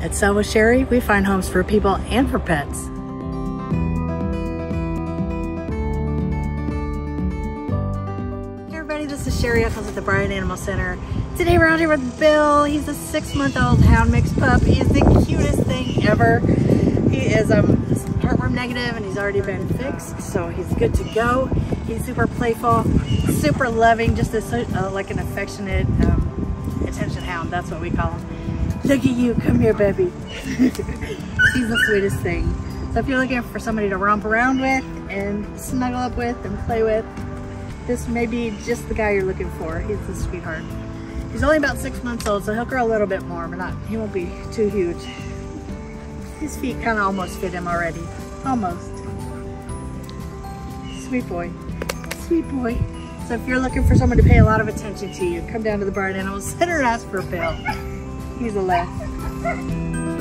At Sell with Sherri, we find homes for people and for pets. Hey everybody, this is Sherri Echols at the Bryan Animal Center. Today we're out here with Bill. He's a six month old hound mix pup. He is the cutest thing ever. He is um, heartworm negative and he's already been fixed, so he's good to go. He's super playful, super loving, just a, uh, like an affectionate um, attention hound. That's what we call him. Look at you, come here, baby. he's the sweetest thing. So if you're looking for somebody to romp around with and snuggle up with and play with, this may be just the guy you're looking for. He's a sweetheart. He's only about six months old, so he'll grow a little bit more, but not, he won't be too huge. His feet kind of almost fit him already. Almost. Sweet boy. Sweet boy. So if you're looking for someone to pay a lot of attention to you, come down to the Bryan Animal Center and ask for a Bill. He's a left.